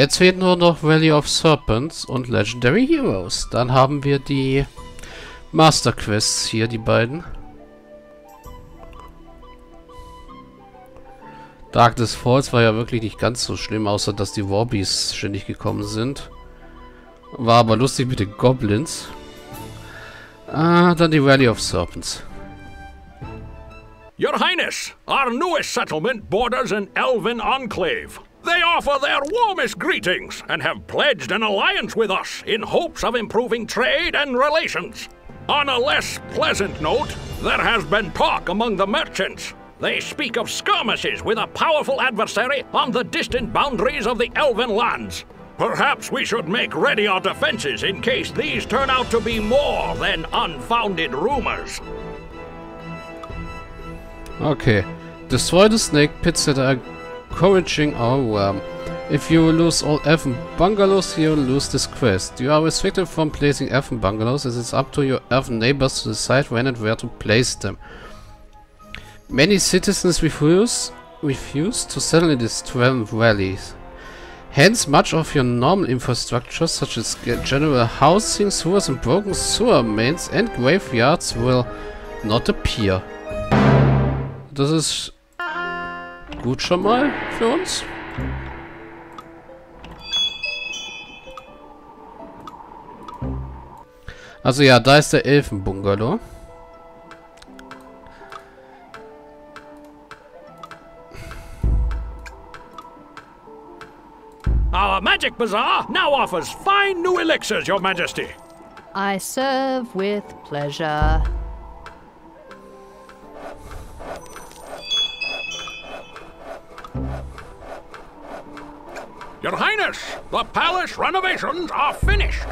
Jetzt fehlt nur noch Valley of Serpents und Legendary Heroes. Dann haben wir die Master Quests hier, die beiden. Darkness Falls war ja wirklich nicht ganz so schlimm, außer dass die Warbies ständig gekommen sind. War aber lustig mit den Goblins. Ah, dann die Valley of Serpents. Your Highness, our newest settlement borders an elven enclave. They offer their warmest greetings and have pledged an alliance with us in hopes of improving trade and relations. On a less pleasant note, there has been talk among the merchants. They speak of skirmishes with a powerful adversary on the distant boundaries of the elven lands. Perhaps we should make ready our defenses in case these turn out to be more than unfounded rumors. Okay. Destroy the snake pits that are encouraging oh, our worm. If you lose all elven bungalows, you lose this quest. You are restricted from placing elven bungalows. As It is up to your elven neighbors to decide when and where to place them. Many citizens refuse refuse to settle in these 12 valleys. Hence, much of your normal infrastructure, such as general housing, sewers and broken sewer mains and graveyards, will not appear. Das ist gut schon mal für uns. Also ja, da ist der Elfenbungalow. Our magic bazaar now offers fine new elixirs, your majesty. I serve with pleasure. Your Highness, the palace renovations are finished.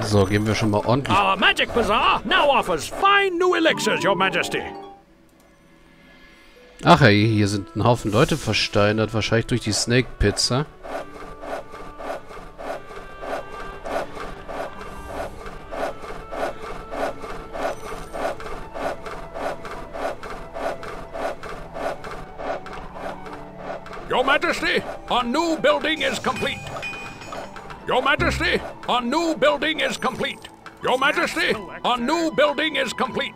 So, gehen wir schon mal ordentlich. Our magic bazaar now offers fine new elixirs, your majesty. Ach hey, hier sind ein Haufen Leute versteinert, wahrscheinlich durch die Snake Pizza. Majesty, a new building is complete. Your Majesty, a new building is complete. Your Majesty, a new building is complete.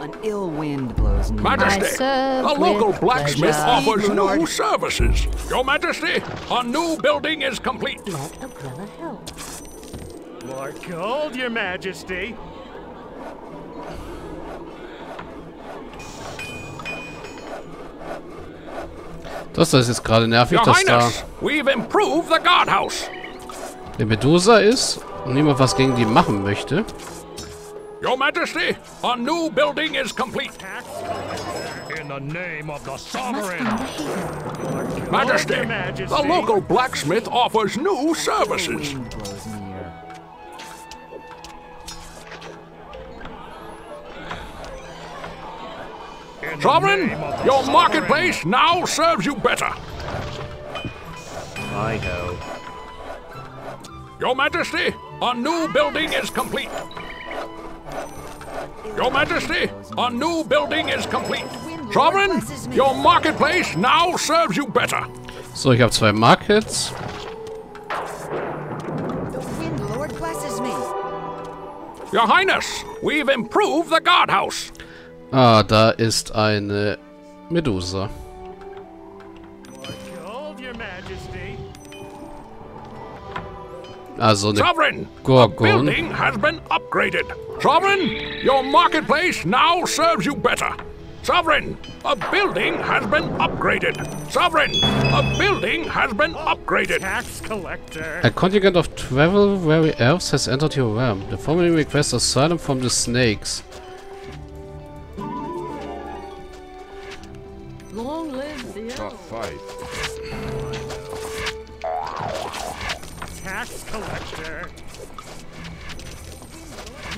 An ill wind blows near. Majesty, a local blacksmith pleasure. offers new services. Your Majesty, a new building is complete. Let Agrela help. More gold, your majesty. Das ist jetzt gerade nervig, Your dass da Highness, we've improved the guardhouse. eine Medusa ist und niemand was gegen die machen möchte. Your Majesty, a new building is complete. In the name of the sovereign. Majesty. the local blacksmith offers new services. Sovereign, name of your sovereign. marketplace now serves you better. I know. Your Majesty, a new building is complete. Your Majesty, a new building is complete. Sovereign, your marketplace now serves you better. So, ich habe zwei Markets. The wind lord blesses me. Your Highness, we've improved the guardhouse. Ah, da ist eine Medusa. Gold, your majesty. Also eine Sovereign, the Gorgon. building has been upgraded. Sovereign, your marketplace now serves you better. Sovereign, a building has been upgraded. Sovereign, a building has been upgraded. Tax collector. A contingent of travel weary elves has entered your realm. The following requests asylum from the snakes.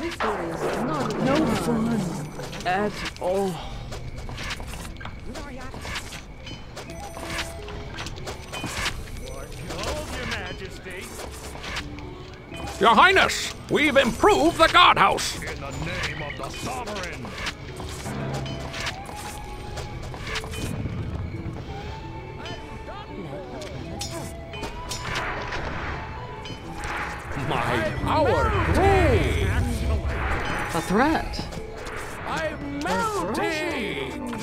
Victory is not no fun at all. Your Highness, we've improved the guardhouse. In the name of the sovereign. My power. A threat. I'm melting.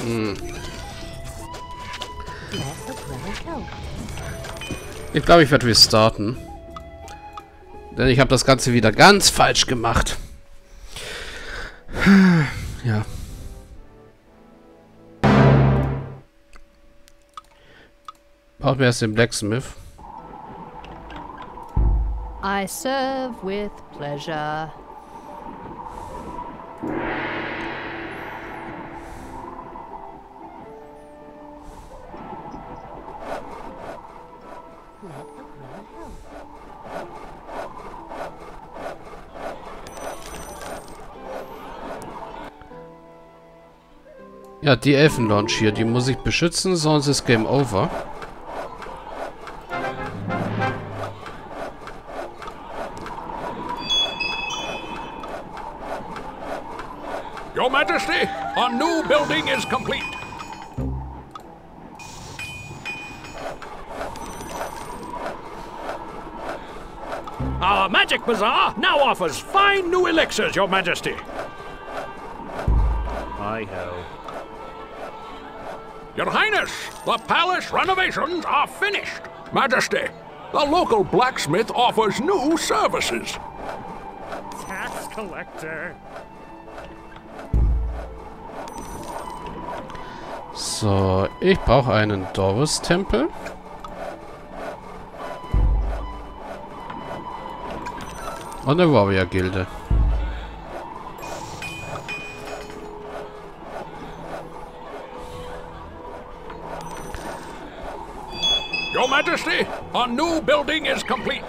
Ich glaube, ich werde restarten. Denn ich habe das Ganze wieder ganz falsch gemacht. Ja. Brauchen wir erst den Blacksmith. I serve with pleasure. Ja, die Elfenlaunch hier, die muss ich beschützen, sonst ist Game Over. Your Majesty, our new building is complete. Our magic bazaar now offers fine new elixirs, Your Majesty. Hi ho. Your Highness, the palace renovations are finished. Majesty, the local blacksmith offers new services. Tax collector. So, ich brauche einen Dauros-Tempel. Und eine Warrior-Gilde. Majesty, our new building is complete.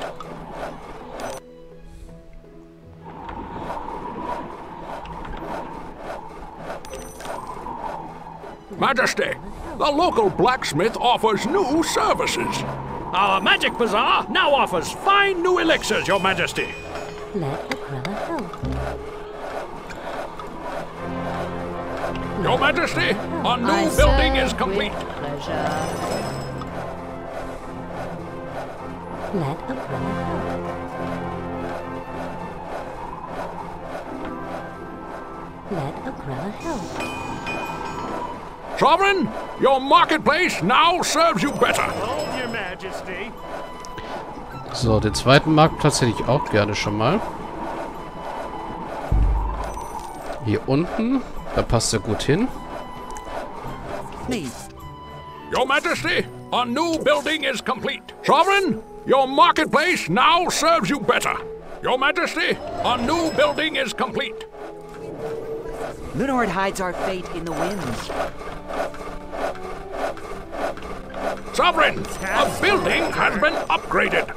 Majesty, the local blacksmith offers new services. Our magic bazaar now offers fine new elixirs, Your Majesty. Let Agrela help. Your Majesty, our new I building is complete. Let Aquila help. Let Aquila help. Sovereign, your marketplace now serves you better. Hold your majesty. So, den zweiten Marktplatz hätte ich auch gerne schon mal. Hier unten. Da passt er gut hin. Your Majesty, our new building is complete. Sovereign, your marketplace now serves you better. Your Majesty, our new building is complete. Lunord hides our fate in the winds. Sovereign, a building has been upgraded.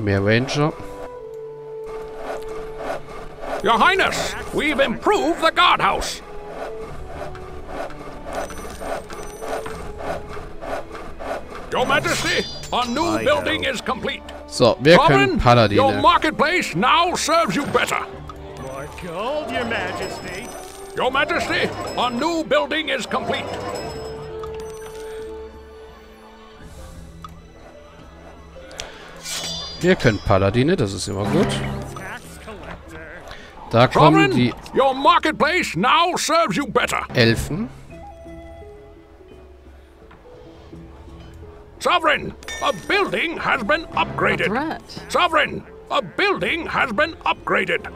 Mehr Ranger. Your Highness, we've improved the guardhouse. Your Majesty, our new building is complete. So, wir können Sovereign, your Paladine. marketplace now serves you better. More gold, your majesty. Your Majesty, our new building is complete. Wir können Paladine, das ist immer gut. Da kommen die your marketplace now serves you better. Elfen. Sovereign, a building has been A upgraded. threat. Sovereign, a building has been upgraded. Take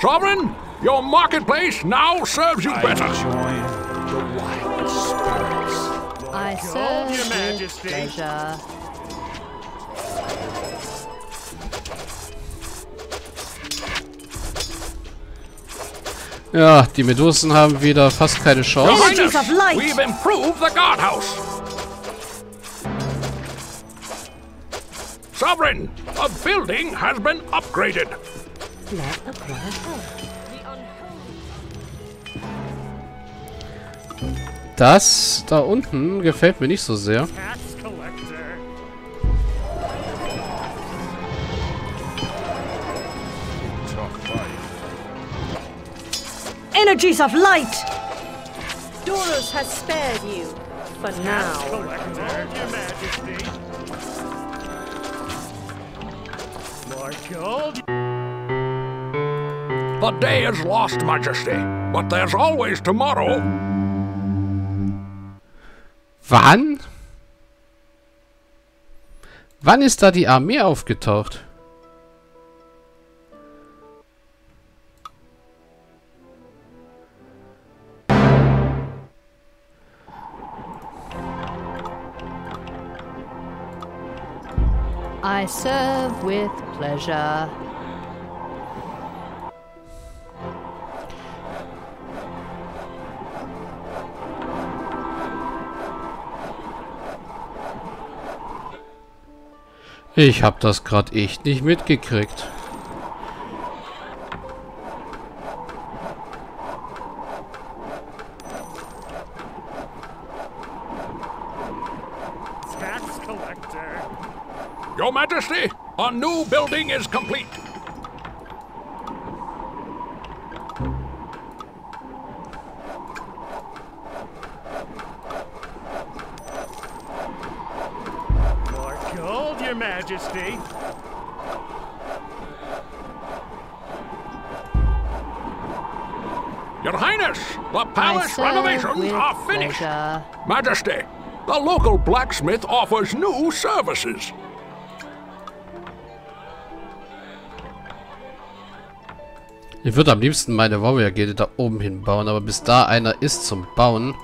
Sovereign, hmm. Your marketplace now serves you better. I serve your majesty. pleasure. Ja, die Medusen haben wieder fast keine Chance. Highness, of light. we've improved the guardhouse. Sovereign, a building has been upgraded. Let a brother Das da unten gefällt mir nicht so sehr. Tax collector. Tough fight. Energies of light! Dauros has spared you. For now. Collector, your majesty. More gold. The day is lost, Majesty, but there's always tomorrow. Wann? Wann ist da die Armee aufgetaucht? I serve with pleasure. Ich hab das gerade echt nicht mitgekriegt. Your Majesty, a new building is complete. More gold, your majesty. Your Highness, the palace renovations are finished. pleasure. Majesty, the local blacksmith offers new services. Ich würde am liebsten meine Warrior-Gilde da oben hinbauen, aber bis da einer ist zum Bauen.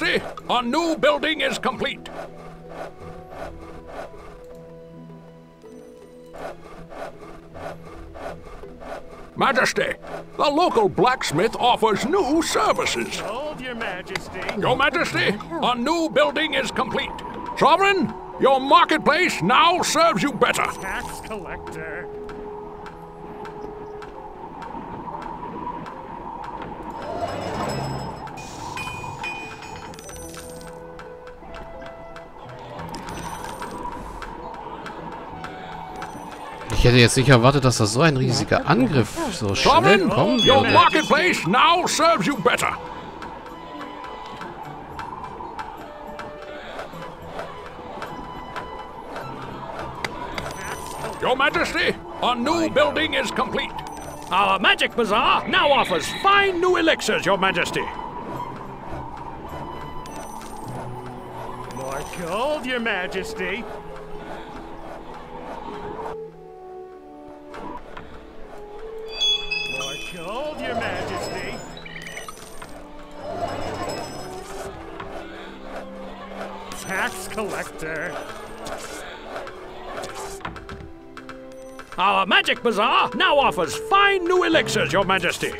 Majesty, a new building is complete. Majesty, the local blacksmith offers new services. Gold, your majesty. Your Majesty, a new building is complete. Sovereign, your marketplace now serves you better. Tax collector. Ich hätte jetzt nicht erwartet, dass da so ein riesiger Angriff so schnell kommen your würde. marketplace now serves you better. Your Majesty, a new building is complete. Our magic bazaar now offers fine new elixirs, Your Majesty. More gold, your majesty. Tax collector. Our magic bazaar now offers fine new elixirs, Your Majesty.